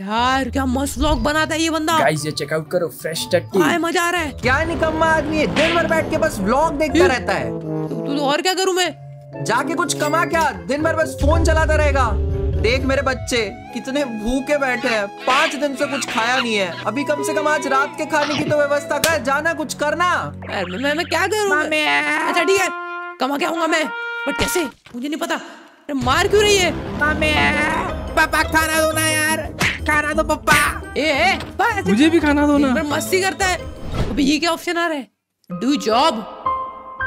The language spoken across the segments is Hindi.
यार क्या मस्त व्लॉग बनाता है ये बंदा। गाइस ये चेकआउट करो फ्रेश टट्टी। हाय मज़ा आ रहा है। क्या निकम्मा आदमी है? दिन भर बैठ के बस व्लॉग देखता रहता है। तू तू और क्या करूँ मैं? जाके कुछ कमा क्या? दिन भर बस फ़ोन चलाता रहेगा। देख मेरे बच्चे कितने भूखे बैठे हैं। पाँच दिन से कुछ खाया नहीं है। अभी कम से कम आज रात के खाने की तो व्यवस्था कर जाना कुछ करना। मैं मैं, मैं क्या करूँ मैं? अच्छा ठीक है कमा के आऊँगा मैं? बट कैसे? मुझे नहीं पता। मार क्यों रही है? पापा खाना दो ना यार। खाना दो पापा ए ए मुझे भी खाना दो ना। भर मस्ती करता है। अभी ये क्या ऑप्शन आ रहा है? डू जॉब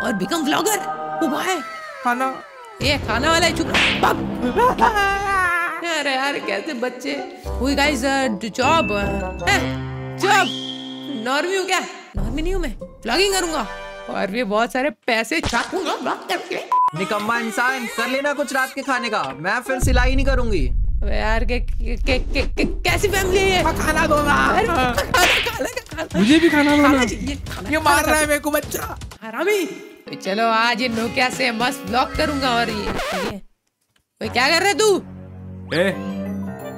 और बिकम व्लॉगर भाई खाना। ये खाना वाला है चुप। अरे यार कैसे बच्चे? वही गाइस जॉब जॉब नॉर्मी हूँ? क्या? नॉर्मी नहीं हूँ मैं। व्लॉगिंग करूँगा। और भी बहुत सारे पैसे छापूँगा करके। निकम्मा इंसान कर लेना कुछ रात के खाने का। मैं फिर सिलाई नहीं करूँगी। यार के, के, के, के, के, कैसी फैमिली है ये? खाना दो ना खाना खाना खाना। मुझे भी खाना दो खाना ना खाना ये मार रहा है मेरे को बच्चा। हरामी तो चलो आज ये नोकिया से मस्त ब्लॉक करूँगा और ये ओए, क्या कर रहे तू? ए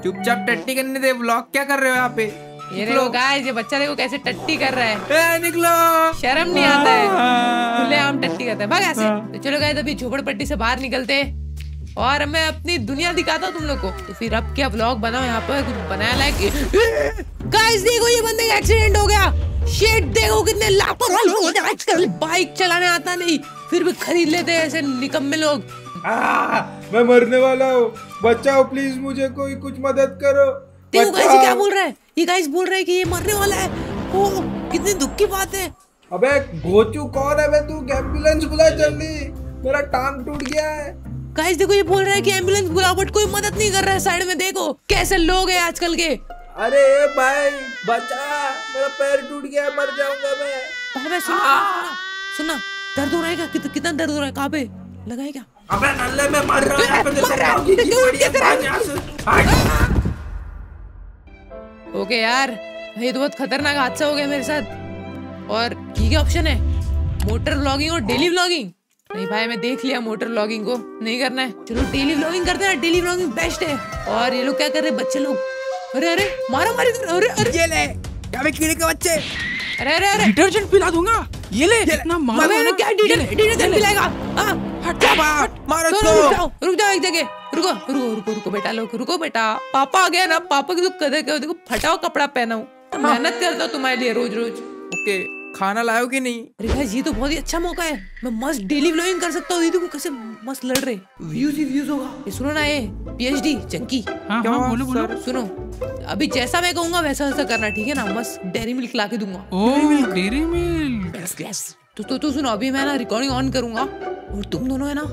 चुपचाप टट्टी करने दे ब्लॉग क्या कर रहे हो यहाँ पे? ये देखो गाइस ये बच्चा देखो कैसे टट्टी कर रहा है। ए निकलो। शर्म नहीं आता है। खुले आम टट्टी करते हैं। भाग ऐसे। तो चलो गाइस अभी झोपड़पट्टी से बाहर निकलते हैं। और मैं अपनी दुनिया दिखाता हूँ तुम लोग को। तो फिर अब क्या ब्लॉग बनाओ यहाँ पर? कुछ बनाया लायक गाइस देखो ये बंदे का एक्सीडेंट हो गया। शेट देखो कितने लापरवाह लोग होते आजकल। बाइक चलाने आता नहीं। फिर भी खरीद लेते हैं ऐसे निकम्मे लोग। आ, मैं मरने वाला हूँ। बचाओ प्लीज़ मुझे कोई कुछ मदद करो। देखो गाइस क्या बोल रहा है? ये गाइस बोल रहा है कि ये मरने वाला है। ओ कितनी दुख की बात है। अबे घोचू कौन है? बे तू एंबुलेंस बुला जल्दी। मेरा टांग टूट गया है। गाइस देखो ये बोल रहा है कि एंबुलेंस बुलाओ बट कोई मदद नहीं कर रहा है साइड में देखो कैसे लोग हैं आजकल के। अरे भाई बचा मेरा पैर टूट गया मर जाऊँगा मैं। भाई भाई सुनो सुनो दर्द हो रहा है क्या? कित, कितना दर्द हो रहा है? कहाँ पे? लगा है क्या? अबे नल्ले मैं मर रहा हूँ पे मर रहा है, क्यों-। ओके यार ये तो बहुत खतरनाक हादसा हो गया मेरे साथ। और ये क्या ऑप्शन है? मोटर व्लॉगिंग और डेली व्लॉगिंग नहीं भाई मैं देख लिया मोटर व्लॉगिंग को। नहीं करना है। चलो डेली व्लॉगिंग करते हैं। डेली व्लॉगिंग बेस्ट है। और ये लोग क्या कर रहे हैं? बच्चे लोग। अरे अरे मारा मारी अरे अरे। ये ले। क्या कीड़े के बच्चे? अरे अरे अरे। डिटर्जेंट पिला दूँगा। ये ले इतना मारो अरे क्या ये ले। पिलाएगा? हाँ। हट जा बाप। मारो रुक इसको। रुक जाओ। एक जगह। रुको रुको रुको रुको बेटा लोग रुको बेटा। पापा आ गया ना पापा की तो कदर करो। देखो फटाओ कपड़ा पहनाऊं मेहनत करता हूँ तुम्हारे लिए रोज रोज ओके। खाना लाओ कि नहीं? अरे भाई ये तो बहुत ही अच्छा मौका है। मैं मस्त डेली व्लॉगिंग कर सकता हूँ। ये देखो कैसे मस्त लड़ रहे व्यूज़ ही व्यूज़ होगा। ये सुनो ना ये पीएचडी चंकी। हाँ हाँ बोलो बोलो। सुनो। अभी जैसा मैं कहूँगा वैसा वैसा करना ठीक है ना? मस्त डेरी मिल्क ला के दूँगा। डेरी मिल्क तो तो तो सुनो अभी मैं ना रिकॉर्डिंग ऑन करूँगा। और तुम दोनों है ना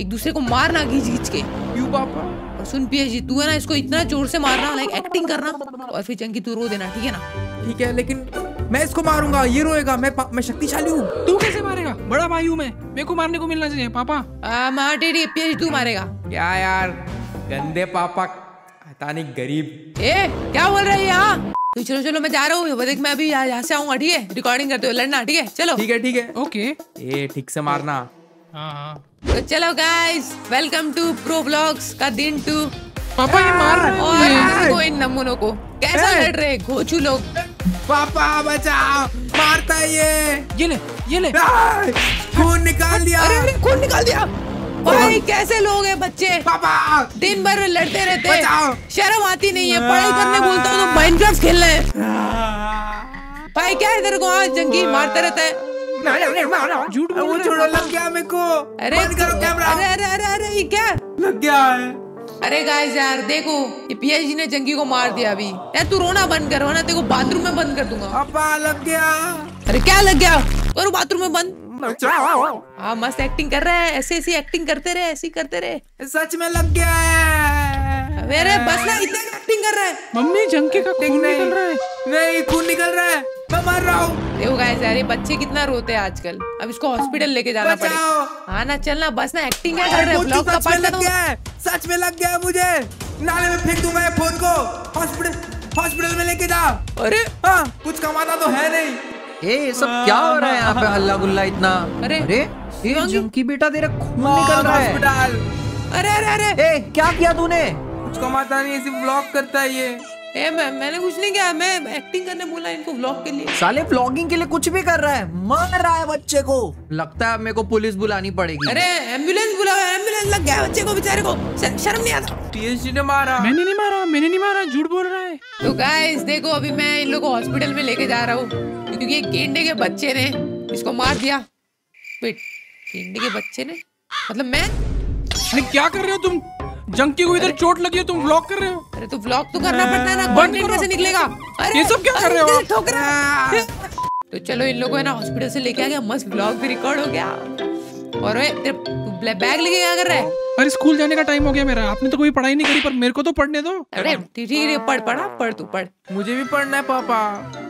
एक दूसरे को मारना घींच घींच के। क्यों पापा? और सुन पीएचडी तू है ना इसको इतना ज़ोर से मारना लाइक एक्टिंग करना। और फिर चंकी तू रो देना ठीक है ना? ठीक है लेकिन मैं इसको मारूँगा ये रोएगा मैं मैं शक्तिशाली हूँ। तू कैसे मारेगा? बड़ा भाई हूँ मैं। मेरे को मारने को मिलना चाहिए पापा। आ, मार तू मारेगा। क्या यार गंदे पापा पता नहीं गरीब। ए क्या बोल रहे हैं यहाँ? तो चलो चलो मैं जा रहा हूँ। देख मैं अभी यहाँ से आऊँगा ठीक है? रिकॉर्डिंग करते हुए लड़ना ठीक है? चलो। ठीक है ठीक है। ओके ए ठीक से मारना। हाँ हाँ। तो चलो guys welcome to pro blogs का दिन टू पापा ये मार रहे हैं। और इन नमूनों को। कैसा लड़ रहे घोचू लोग? पापा बचाओ। मारता है ये। ये ले ये ले। खून निकाल दिया। अरे अरे खून निकाल दिया। भाई कैसे लोग हैं बच्चे? पापा। दिन भर लड़ते रहते हैं। शर्म आती नहीं है। पढ़ाई करने बोलता हूँ तो माइनक्राफ्ट खेलना है। भाई क्या है तेरे को हाँ जंगी मारता रहता है? झूठ वो छोड़ो लग गया मेरे को। अरे बंद करो कैमरा अरे अरे अरे अरे ये क्या? लग गया है। अरे गाइस यार देखो ये पीएचडी ने जंगी को मार दिया अभी। यार तू रोना बंद कर वरना तेरे को बाथरूम में बंद कर दूँगा। लग गया। अरे क्या लग गया? करो बाथरूम में बंद। हाँ मस्त एक्टिंग कर रहा है ऐसे ऐसी एक्टिंग करते रहे ऐसी करते रहे। सच में लग गया है। मेरे बस ना इतना एक्टिंग कर रहा है। मम्मी जंके का खून निकल रहा है। नहीं खून निकल रहा है। मैं मर रहा हूँ। देखो गाइस यार ये बच्चे कितना रोते हैं आजकल। अब इसको हॉस्पिटल लेके जाना पड़ेगा। हाँ ना चलना बस ना एक्टिंग क्या कर रहे हैं? मुझे ब्लॉग का सच लग गया है। सच में लग गया है मुझे। नाले में फेंक दूँगा फ़ोन को। हॉस्पिटल हॉस्पिटल में लेके जा। अरे। हाँ कुछ कमाता तो है नहीं। ए ये सब क्या हो रहा है यहाँ पे हल्ला गुल्ला इतना? अरे, अरे ये जंकी बेटा तेरा खून निकल रहा है। अरे अरे अरे। ए क्या किया तूने? कुछ कमाता नहीं ऐसे ब्लॉक करता है ये। ए मैं मैंने कुछ नहीं किया मैं एक्टिंग करने बोला इनको व्लॉग के लिए। साले व्लॉगिंग के लिए कुछ भी कर रहा है मार रहा है बच्चे को। लगता है मेरे को पुलिस बुलानी पड़ेगी। अरे एंबुलेंस बुलाओ एंबुलेंस लग गया बच्चे को बेचारे को। शर्म नहीं आता। पीएचडी ने मारा। मैंने नहीं मारा मैंने नहीं मारा झूठ बोल रहा है। तो गाइस देखो अभी मैं इन लोगों को हॉस्पिटल में लेके जा रहा हूँ। क्योंकि ये गेंडे के बच्चे ने इसको मार दिया। वेट गेंडे के बच्चे ने? मतलब मैं? अरे क्या कर रहे हो तुम? जंकी को इधर चोट लगी है तुम व्लॉग कर रहे हो। अरे तो व्लॉग तो करना पड़ता है ना बंद कंटेंट करो। कैसे निकलेगा? अरे ये सब क्या कर रहे हो ठोक रहा है। तो चलो इन लोगों को है ना हॉस्पिटल से लेके आ गया मस्त व्लॉग भी रिकॉर्ड हो गया। और वे तेरे बैग लेके क्या कर रहा है? अरे स्कूल जाने का टाइम हो गया मेरा। आपने तो कोई पढ़ाई नहीं करी पर मेरे को तो पढ़ने दो। अरे ठीक ठीक है पढ़ पढ़ा पढ़ तू पढ़। मुझे भी पढ़ना है पापा।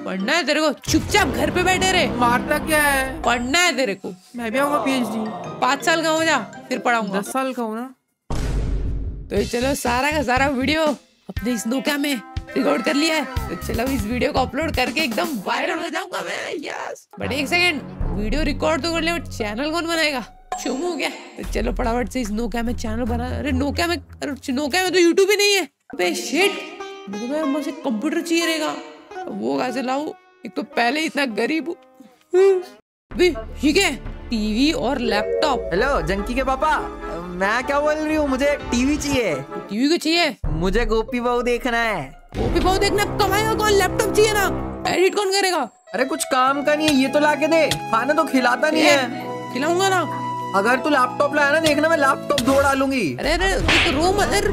पढ़ना है तेरे को? चुपचाप घर पे बैठे रहे। मारता क्या है? पढ़ना है तेरे को। मैं भी आऊँगा पीएचडी पाँच साल का हो जा फिर पढ़ाऊँगा। दस साल का हूँ ना? तो चलो, सारा का सारा वीडियो अपने इस नोकिया में रिकॉर्ड कर लिया है। तो चलो, इस वीडियो को अपलोड करके एकदम वायरल हो जाऊँगा मैं। यस बट एक सेकंड वीडियो रिकॉर्ड तो कर लिया चैनल कौन बनाएगा? शुम हो गया। तो चलो, फटाफट से इस नोकिया में चैनल बना। अरे नोकिया में, अरे नोकिया में तो यूट्यूब ही नहीं है। अबे शिट मुझे तो कंप्यूटर चाहिए रहेगा। वो कैसे लाऊं? एक तो पहले इतना गरीब हूँ। ठीक है। टीवी और लैपटॉप हेलो जंकी के पापा। मैं क्या बोल रही हूँ? मुझे टीवी चाहिए। टीवी को चाहिए? मुझे गोपी बहू देखना है। भी बहुत देखना कमाएगा कौन लैपटॉप चाहिए ना? एडिट कौन करेगा? अरे कुछ काम का नहीं है ये तो ला के दे। खाना तो खिलाता नहीं है। खिलाऊँगा ना। अगर तू लैपटॉप लाया ना देखना मैं लैपटॉप दो डालूँगी अरे अरे देख रो मत अरे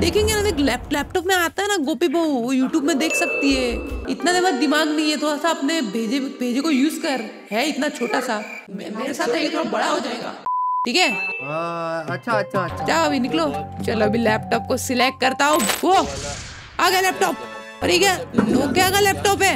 देखेंगे ना देख लैप लैपटॉप में आता है ना गोपी बहू वो यूट्यूब में देख सकती है। इतना देर दिमाग नहीं है थोड़ा सा अपने भेजे भेजे को यूज़ कर। है इतना छोटा सा। मेरे साथ है थोड़ा बड़ा हो जाएगा। ठीक है? अच्छा अच्छा अच्छा। जाओ अभी निकलो। चलो अभी लैपटॉप को सिलेक्ट करता हूँ। वो आ गया लैपटॉप अरे क्या नोकिया का लैपटॉप है?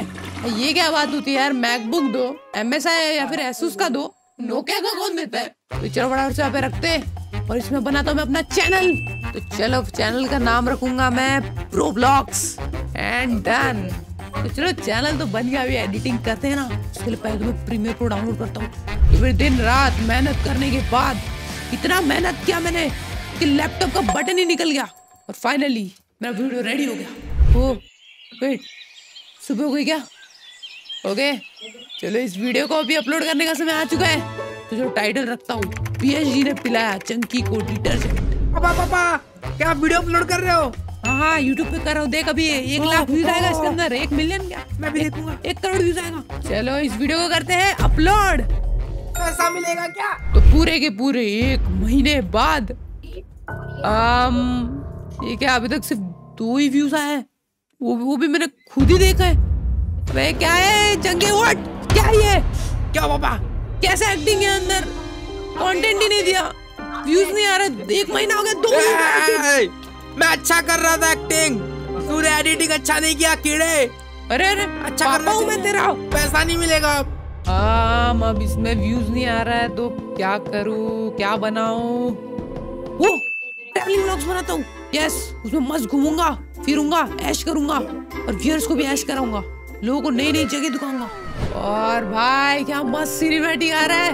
ये क्या बात होती है यार? मैकबुक दो एम एस आई या फिर एसूस का दो? नोकिया का कौन देता है? तो चलो बड़ा से यहाँ पे रखते हैं। और इसमें बनाता हूँ मैं अपना चैनल तो चलो चैनल का नाम रखूँगा मैं प्रो ब्लॉग्स एंड डन तो चलो चैनल तो बन गया। अभी एडिटिंग करते हैं ना। उसके लिए पहले तो मैं प्रीमियर प्रो डाउनलोड करता हूँ। तो फिर दिन रात मेहनत करने के बाद इतना मेहनत किया मैंने कि लैपटॉप का बटन ही निकल गया और फाइनली मेरा वीडियो रेडी हो गया। ओ वेट सुबह हो गई क्या? ओके चलो इस वीडियो को अभी अपलोड करने का समय आ चुका है। तो जो टाइटल रखता हूँ पीएचडी ने पिलाया चंकी को डिटर्जेंट पापा पापा क्या आप वीडियो अपलोड कर रहे हो? हाँ हाँ यूट्यूब पे कर रहा हूँ देख अभी एक लाख व्यूज़ आएगा इसके अंदर एक मिलियन क्या? मैं भी देखूँगा। एक करोड़ व्यूज़ आएगा। चलो इस वीडियो को करते हैं अपलोड पैसा मिलेगा क्या? तो पूरे के पूरे एक महीने बाद आम, ये क्या अभी तक सिर्फ़ दो ही व्यूज़ आए हैं। वो वो भी मैंने खुद ही देखा है। वे क्या है? जंगे व्हाट क्या ये? क्या पापा कैसे एक्टिंग है अंदर? कंटेंट ही नहीं दिया। व्यूज़ नहीं आ रहे। एक महीना हो गया दो रहे। ए, मैं अच्छा कर रहा था एक्टिंग तूने एडिटिंग अच्छा नहीं किया कीड़े। अरे अरे अच्छा पापा करना हूँ मैं तेरा। पैसा नहीं मिलेगा। अब आम, अब इसमें व्यूज़ नहीं आ रहा है तो क्या करूँ, क्या बनाऊँ? वो ट्रैवलिंग व्लॉग्स बनाता हूँ। यस उसमें मस्त घूमूँगा, फिरूँगा ऐश करूँगा, और व्यूअर्स को भी ऐश कराऊँगा। लोगों को नई नई जगह दिखाऊँगा। और भाई, क्या मस्त सिनेमैटिक आ रहा है।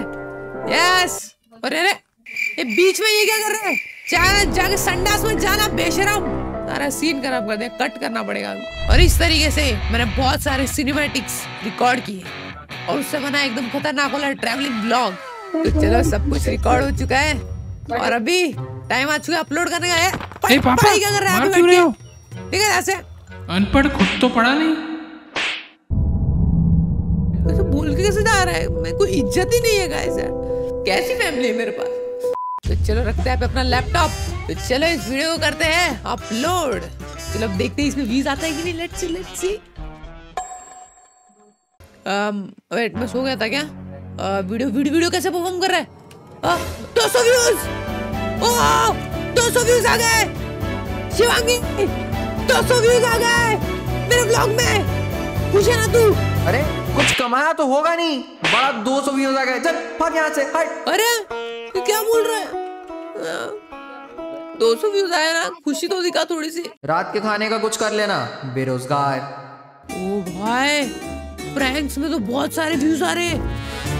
यस और अरे, ये बीच में ये क्या कर रहे हैं? जाना, जाके संडास में जाना, बेशरम। सारा सीन खराब कर दिया कट करना पड़ेगा। और इस तरीके से मैंने बहुत सारे सिनेमैटिक्स रिकॉर्ड किए। और उससे बना एकदम खतरनाक वाला ट्रैवलिंग ब्लॉग तो चलो सब कुछ रिकॉर्ड हो चुका है। और अभी टाइम आ चुका है अपलोड करने का है। ए, पापा, क्या कर रहा है क्यों रहे के? ठीक है ऐसे। अनपढ़ खुद तो पढ़ा नहीं। ऐसे बोल के कैसे जा रहा है? मेरे को इज़्ज़त ही नहीं है गाइस यार कैसी फैमिली है मेरे पास? तो चलो रखते हैं अपना लैपटॉप तो चलो इस वीडियो को करते हैं अपलोड चलो देखते हैं इसमें व्यूज़ आता है कि नहीं। Let's see let's see wait मैं सो गया था क्या? वीडियो वीडियो वीडियो कैसे परफॉर्म कर रहा है? दो सौ व्यूज़ दो सौ व्यूज़ आ गए! शिवांगी दो सौ व्यूज़ आ गए मेरे ब्लॉग में। खुश है ना तू? अरे कुछ कमाया तो होगा नहीं। बड़ा दो सौ व्यूज़ आ गए। चल भाग यहाँ से हट। अरे क्या बोल रहा है? दो सौ व्यूज़ आया ना खुशी तो दिखा थोड़ी सी। रात के खाने का कुछ कर लेना। बेरोजगार। ओ भाई प्रैंक्स में तो बहुत सारे व्यूज़ आ रहे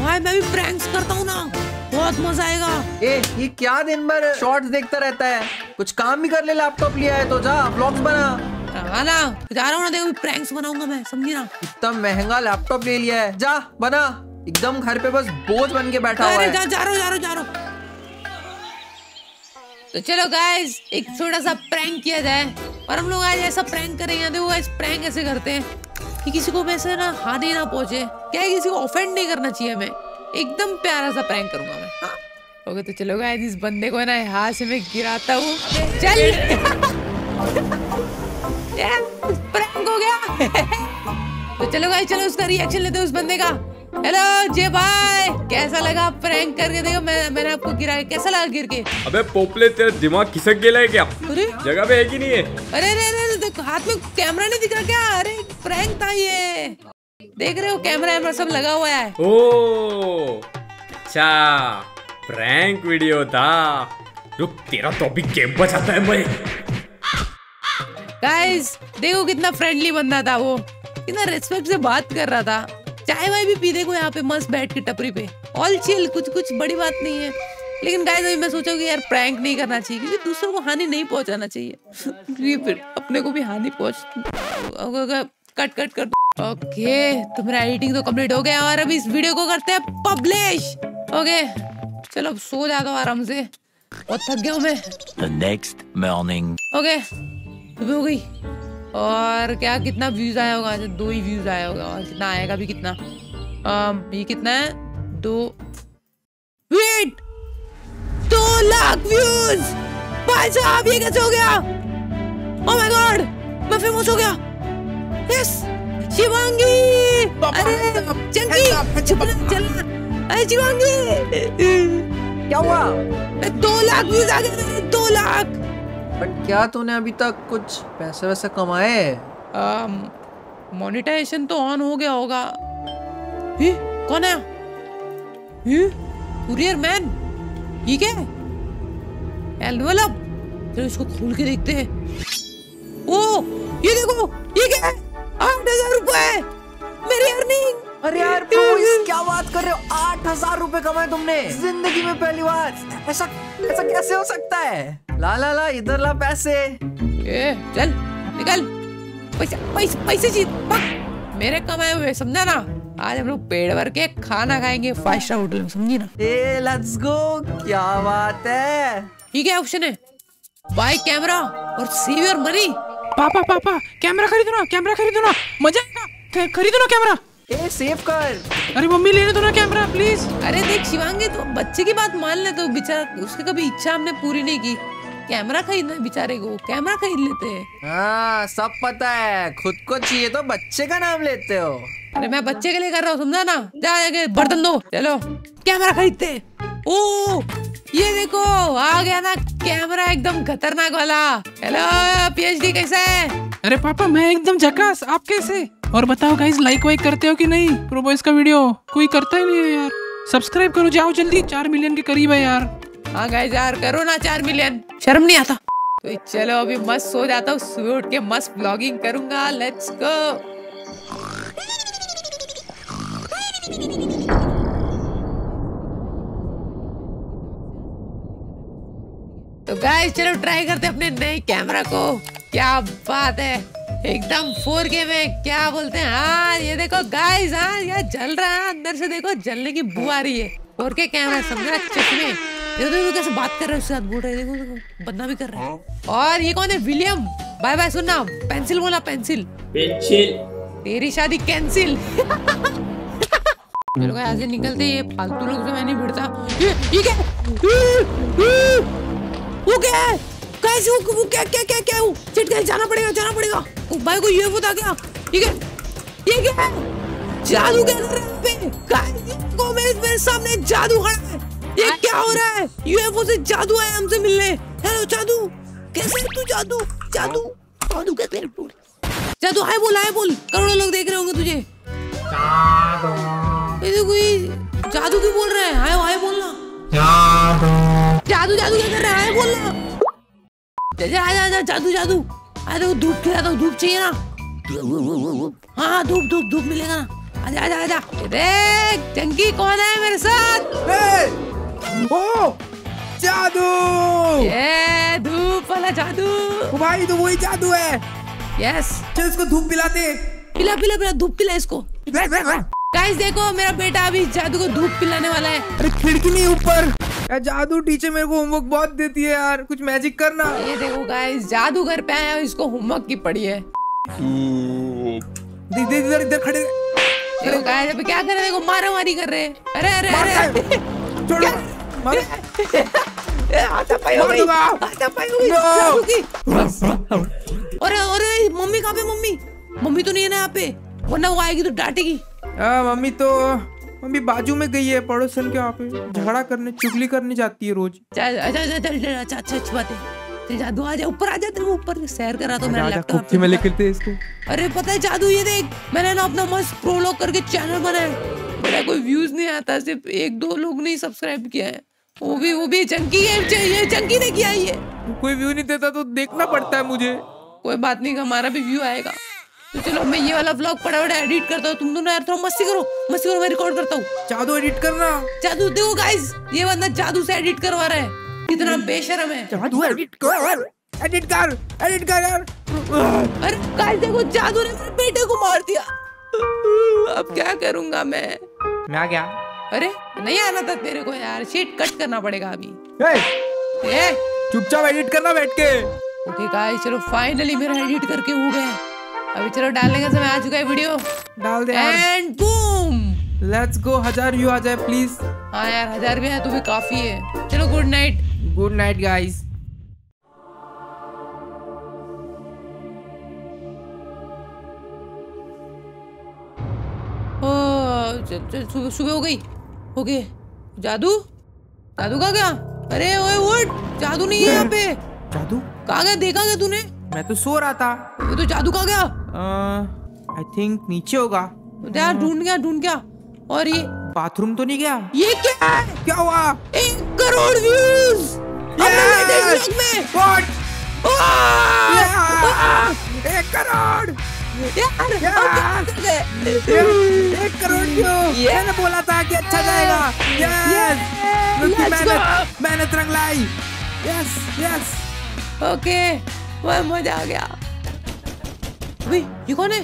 भाई मैं भी प्रैंक्स करता हूँ ना। बहुत मज़ा आएगा। ए ये क्या दिन भर शॉर्ट्स देखता रहता है? कुछ काम भी कर ले लैपटॉप लिया है तो जा व्लॉग्स बना। हाँ ना जा रहा हूँ ना देखो प्रैंक्स बनाऊँगा मैं समझी ना? इतना महँगा लैपटॉप ले लिया है। जा बना। एकदम घर पे बस बोझ बन के बैठा हुआ है। जा जा रहा जा रहा हूँ जा रहा तो चलो गाइस एक छोटा सा प्रैंक किया जाए। और हम लोग आज ऐसा प्रैंक करेंगे देखो गाइस प्रैंक ऐसे करते हैं। कि किसी को वैसे ना हानि ना पहुँचे क्या है किसी को ऑफेंड नहीं करना चाहिए मैं एकदम प्यारा सा प्रैंक करूँगा मैं। हाँ। ओके तो चलो गाइस इस बंदे को ना यहाँ से मैं गिराता हूँ। चल। प्रैंक हो गया। तो चलो गाइस चलो उसका रिएक्शन लेते हैं उस बंदे का। हेलो जे भाई कैसा लगा प्रैंक करके? देखो मैं मैंने आपको गिराया। कैसा लगा गिर के? अबे पोपले तेरा दिमाग खिसक गेला है क्या? अरे। जगह पे है कि नहीं है? अरे अरे हाथ में कैमरा नहीं दिख रहा क्या? अरे प्रैंक था ये। देख रहे हो कैमरा वैमरा सब लगा हुआ है। ओ अच्छा प्रैंक वीडियो था। रुक तेरा तो अभी गेम बचाता है मैं गाइस देखो कितना फ्रेंडली बंदा था वो। कितना रेस्पेक्ट से बात कर रहा था। चाय वाय भी पी देखो यहाँ पे मस्त बैठ के टपरी पे। ऑल चिल कुछ कुछ बड़ी बात नहीं है। लेकिन गाइस अभी मैं सोचा कि यार प्रैंक नहीं करना चाहिए क्योंकि दूसरों को हानि नहीं पहुंचाना चाहिए। क्योंकि फिर अपने को भी हानि पहुँच कट कट कर ओके तो मेरा एडिटिंग तो कंप्लीट हो गया और अभी इस वीडियो को करते हैं पब्लिश ओके चलो अब सो जाता हूँ आराम से। बहुत थक गया हूँ मैं। The next morning. ओके सुबह हो गई। और क्या कितना व्यूज़ आया होगा? अच्छा, दो ही व्यूज़ आया होगा। और कितना आएगा भी कितना? Um, ये कितना है? दो वेट लाख व्यूज़ भाई साहब ये कैसे हो गया? ओह माय गॉड मैं फ़ेमस हो गया। यस शिवांगी। अरे चंकी चल अरे शिवांगी। क्या हुआ? दो लाख व्यूज़ आ गए दो लाख। बट क्या तूने अभी तक कुछ पैसे वैसे कमाए? मोनेटाइजेशन तो ऑन हो गया होगा। ही कौन है? ही कुरियर मैन ये क्या है? एनवेलप चलो इसको खोल के देखते हैं। ओ ये देखो ये क्या है? आठ हज़ार रुपए। मेरी अर्निंग। अरे यार क्या बात कर रहे हो? आठ हज़ार रूपए कमाए तुमने। ज़िंदगी में पहली बार। ऐसा ऐसा कैसे हो सकता है? ला ला ला इधर ला पैसे। ए चल निकल। पैसे पैसे पैसे जीत। मेरे कमाए हुए समझा ना? आज हम लोग पेड़ भर के खाना खाएँगे फाइव स्टार होटल में समझी ना? ए लेट्स गो क्या बात है? ठीक है ऑप्शन है। बाय कैमरा और सेव योर मनी पापा पापा कैमरा खरीदो ना कैमरा खरीदो ना। मज़ा आएगा। खरीदो ना कैमरा ए सेव कर। अरे मम्मी लेने दो ना कैमरा प्लीज़ अरे देख शिवांगी तो बच्चे की बात मान ले तो बेचारा उसकी कभी इच्छा हमने पूरी नहीं की। कैमरा खरीदना है बेचारे को कैमरा खरीद लेते हैं। हाँ सब पता है। खुद को चाहिए तो बच्चे का नाम लेते हो। अरे मैं बच्चे के लिए कर रहा हूँ समझा ना? जा जाके बर्तन दो चलो। कैमरा खरीदते। हैं। ओ ये देखो आ गया ना कैमरा एकदम खतरनाक वाला। हेलो पीएचडी कैसा है? अरे पापा मैं एकदम झकास। आप कैसे? और बताओ गाइस लाइक वाइक करते हो कि नहीं? प्रोबॉयज का वीडियो कोई करता ही नहीं है यार। सब्सक्राइब करो जाओ जल्दी। चार मिलियन के करीब है यार। हाँ गाइस यार करो ना चार मिलियन शर्म नहीं आता। तो चलो अभी मस्त सो जाता हूँ। सुबह उठ के मस्त ब्लॉगिंग करूँगा। लेट्स गो तो गाइस चलो ट्राई करते अपने नए कैमरा को। क्या बात है। एकदम 4K में क्या बोलते हैं? हाँ ये देखो गाइस हाँ यार जल रहा है। अंदर से देखो जलने की बू आ रही है। 4K कैमरा समझा चश्मे देखो देखो कैसे बात कर रहे हैं उसके साथ बोल रहे देखो देखो बंदा भी कर रहा है। और ये कौन है? विलियम बाय बाय सुनना। पेंसिल बोला पेंसिल पेंसिल तेरी शादी कैंसिल चलो यहाँ से निकलते ये फालतू लोग से मैं नहीं भिड़ता। ये ये क्या? वो क्या है? कैसे वो, वो क्या क्या क्या क्या वो? चिट गए जाना पड़ेगा जाना पड़ेगा। ओ भाई को ये था क्या? ये क्या ये क्या है? जादू क्या कर रहा है पे ये मेरे मेरे सामने जादू खड़ा है। ये क्या हो रहा है? यूएफओ से जादू आया हमसे मिलने। हेलो जादू। कैसे है तू जादू? जादू। जादू कैसे है? जादू हाय बोल हाय बोल। करोड़ों लोग देख रहे होंगे तुझे। ये देखो ये जादू क्यों बोल रहा है? हाय हाय बोलना। जादू। जादू क्या कर रहा है? हाय बोलना। जा जा जा जा जादू जादू। अरे देखो धूप खिलाता हूँ धूप चाहिए ना। हाँ हाँ धूप धूप धूप मिलेगा ना। आजा आजा आजा। देख चंकी कौन है मेरे साथ? ओ जादू! ये धूप वाला जादू। भाई तो वही जादू है। यस चल इसको धूप पिलाते। पिला पिला पिला धूप पिला इसको। गाइस देखो मेरा बेटा अभी जादू को धूप पिलाने वाला है। अरे खिड़की नहीं ऊपर। यार जादू टीचर मेरे को होमवर्क बहुत देती है यार। कुछ मैजिक करना। ये देखो गाइस जादू घर पे आया है, इसको होमवर्क की पड़ी है। इधर इधर खड़े। देखो गाइस अभी क्या कर रहे हैं? देखो मारा मारी कर रहे हैं। अरे अरे अरे। छोड़ो। मार। ए, हाथापाई हो गई। दूँगा। हाथापाई हो गई। जादू की अरे अरे मम्मी कहाँ पे मम्मी? मम्मी तो नहीं है ना यहाँ पे। वरना वो आएगी तो डांटेगी। आ, मम्मी तो मम्मी बाजू में गई है पड़ोसन के वहाँ पे झगड़ा करने चुगली करने जाती है रोज अच्छा अच्छा अच्छा अच्छा अच्छी बात है जादू आ जा ऊपर आ जा तेरे ऊपर सैर करा तो मेरा लैपटॉप में लेकर थे इसको अरे पता है जादू ये देख मैंने ना अपना मस्त प्रोलॉग करके चैनल बनाया मेरा कोई व्यूज़ नहीं आता सिर्फ़ एक दो लोग ने सब्सक्राइब किया है वो भी वो भी चंकी गेम चाहिए चंकी ने किया ये कोई व्यू नहीं देता तो देखना पड़ता है मुझे कोई बात नहीं हमारा भी व्यू आएगा तो चलो मैं ये वाला व्लॉग फटाफट एडिट करता हूँ। तुम दोनों यार थोड़ा मस्ती करो। मस्ती करो मैं रिकॉर्ड करता हूँ। जादू एडिट करना। जादू देखो गाइस ये बंदा जादू से एडिट करवा रहा है। कितना बेशरम है। जादू एडिट कर एडिट कर एडिट कर यार। अरे गाइस देखो जादू ने मेरे बेटे को मार दिया। अब क्या करूँगा मैं? मैं आ गया। अरे नहीं आना था तेरे को यार। शीट कट करना पड़ेगा अभी। चुपचाप एडिट करना बैठ के। ओके गाइस चलो फाइनली मेरा एडिट करके हो गया। अभी चलो डालने का समय आ चुका है वीडियो। डाल दे एंड बूम लेट्स गो हज़ार व्यू आ जाए प्लीज़ हाँ यार हज़ार भी है तो भी काफ़ी है। चलो good night good night guys सुबह हो गई। हो गए जादू? जादू का क्या अरे ओए उठ! जादू नहीं है यहाँ पे। जादू? कहा गया? देखा गया तूने? मैं तो सो रहा था। वो तो जादू कहा गया? आई थिंक नीचे होगा। यार ढूंढ गया ढूंढ गया। और ये बाथरूम तो नहीं गया? ये क्या है? क्या हुआ? एक करोड़ व्यूज़ Yes! में। What? एक करोड़! यार? एक करोड़ क्यों? मैंने बोला था कि अच्छा जाएगा। यस Let's मेहनत मेहनत रंग लाई। यस यस ओके वह मज़ा आ गया। ये कौन है?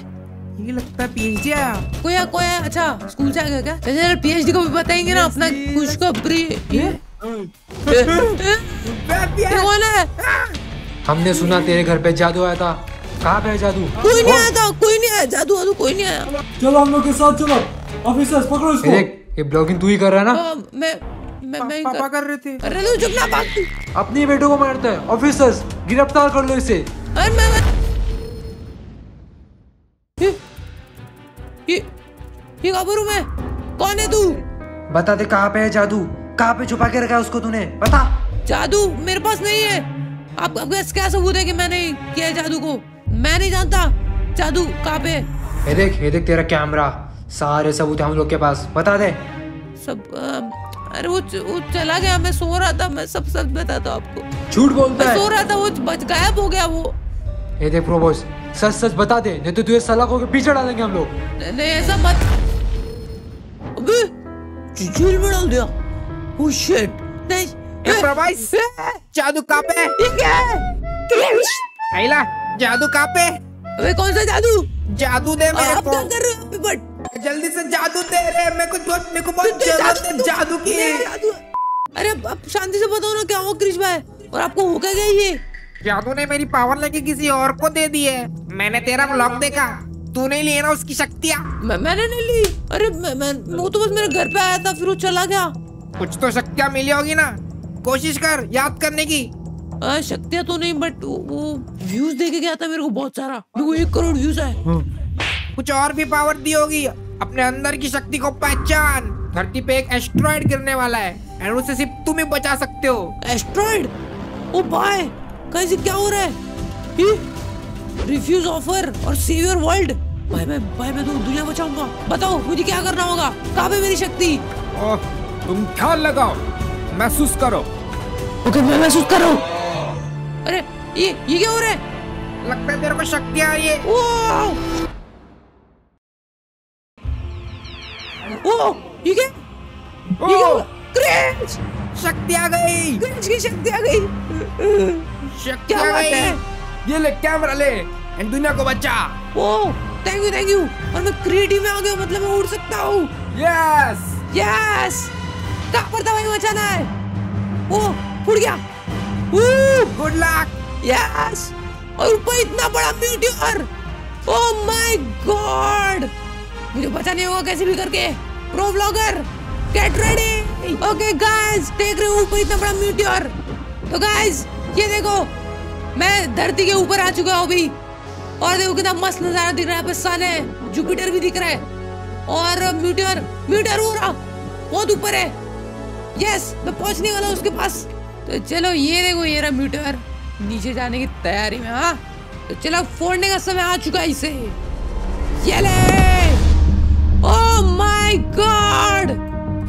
ये लगता है पीएचडी आया कोई है कोई है? अच्छा स्कूल से आ गया क्या? चल चल पीएचडी को भी बताएँगे ना अपना खुशखबरी ये। ये कौन है? हमने सुना तेरे घर पे जादू आया था। कहाँ पे जादू? कोई नहीं आया था कोई नहीं आया जादू वादू कोई नहीं आया। चलो हम लोग के साथ चलो। ऑफिसर्स पकड़ो ये इसको। देख ये ब्लॉगिंग तू ही कर रहा है ना? मैं मैं मैं पापा कर रहे थे। अरे तू चुप ना भाग तू अपनी बेटों को मारता है। ऑफिसर्स गिरफ़्तार कर लो इसे। अरे मैं ये गाबरू में? कौन है तू? बता दे कहाँ पे है जादू? कहाँ पे छुपा के रखा है उसको तूने? बता। जादू मेरे पास नहीं है। आप आपके क्या सबूत है कि मैंने किया है जादू को? मैं नहीं जानता। जादू कहाँ पे ये देख ये देख तेरा कैमरा। सारे सबूत है हम लोग के पास। बता दे। सब अरे वो वो चला गया। मैं सो रहा था। मैं सब सच बताता हूँ आपको। झूठ बोलता मैं सो रहा था। वो बच गायब हो गया वो। ये देख प्रोबोस सच सच बता दे। नहीं तो तुझे सलाखों के पीछे डालेंगे हम लोग। नहीं ऐसा मत में डाल दिया ओह शिट नहीं ए, प्रभास जादू कहाँ पे है। आइला जादू कहाँ पे अबे कौन सा जादू? जादू दे मेरे आप को। क्या कर रहे हो बट? जल्दी से जादू दे रे मेरे को बहुत मेरे को बहुत ज़रूरत है जादू की। अरे अब अब शांति से बताओ ना क्या हो क्रिश भाई और आपको हो क्या गया ये? जादू ने मेरी पावर लेके किसी और को दे दी है। मैंने तेरा ब्लॉग देखा। तू नहीं लिए ना उसकी शक्तियाँ। मैं मैंने नहीं ली। अरे मैं, मैं वो तो बस मेरे घर पे आया था फिर वो चला गया। कुछ तो शक्तियाँ मिली होगी ना। कोशिश कर याद करने की। शक्तियाँ तो नहीं बट वो, वो व्यूज़ दे के गया था मेरे को बहुत सारा। मेरे को एक करोड़ व्यूज़ आए। कुछ और भी पावर दी होगी। अपने अंदर की शक्ति को पहचान। धरती पे एक एस्ट्रॉइड गिरने वाला है एंड उसे सिर्फ़ तुम ही बचा सकते हो। एस्ट्रॉइड ओ भाई कैसे क्या हो रहा है? रिफ्यूज ऑफ़र और सेव योर वर्ल्ड भाई मैं भाई मैं तो दुनिया बचाऊँगा। बताओ मुझे क्या करना होगा? कहाँ पे मेरी शक्ति? ओह, तुम ख्याल लगाओ। महसूस करो। ओके मैं महसूस कर रहा हूँ। अरे ये ये क्या हो रहा है? लगता है तेरे को शक्तियाँ आ रही है। ओ ओ ये क्या? ये क्या हुआ? शक्ति आ गई। क्रिश की शक्ति आ गई। शक्ति आ गई। ये ले कैमरा ले एंड दुनिया को बचा। ओ थैंक यू थैंक यू और मैं क्रिएटिव में आ गया मतलब मैं उड़ सकता हूँ। यस यस कहाँ पर दवाई बचाना है ओ उड़ गया। गुड लक यस और ऊपर इतना बड़ा म्यूटियर ओह माय गॉड मुझे बचाने होगा कैसे भी करके। Pro blogger get ready okay guys देख रहे हो ऊपर इतना बड़ा म्यूटियर तो गाइस ये देखो मैं धरती के ऊपर आ चुका हूँ अभी। और देखो कितना मस्त नज़ारा दिख रहा है सन है जुपिटर भी दिख रहा है। और म्यूटर म्यूटर हो रहा, बहुत ऊपर है। यस मैं पहुँचने वाला हूँ उसके पास। तो चलो ये देखो, ये रहा म्यूटर नीचे जाने की तैयारी में हाँ। तो चलो फोड़ने का समय आ चुका है इसे। ये ले! ओह माय गॉड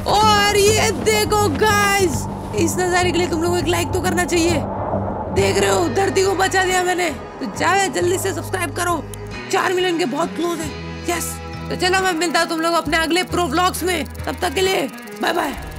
और ये देखो गाइस इस नजारे के लिए तुम लोगों को एक लाइक तो करना चाहिए। देख रहे हो? धरती को बचा दिया मैंने। तो जाए जल्दी से सब्सक्राइब करो। चार मिलियन के बहुत क्लोज है। यस तो चलो, मैं मिलता हूँ तुम लोग अपने अगले प्रो व्लॉग्स में। तब तक के लिए बाय बाय